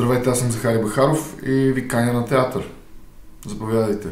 Здравейте, аз съм Захари Бахаров и ви каня на театър. Заповядайте.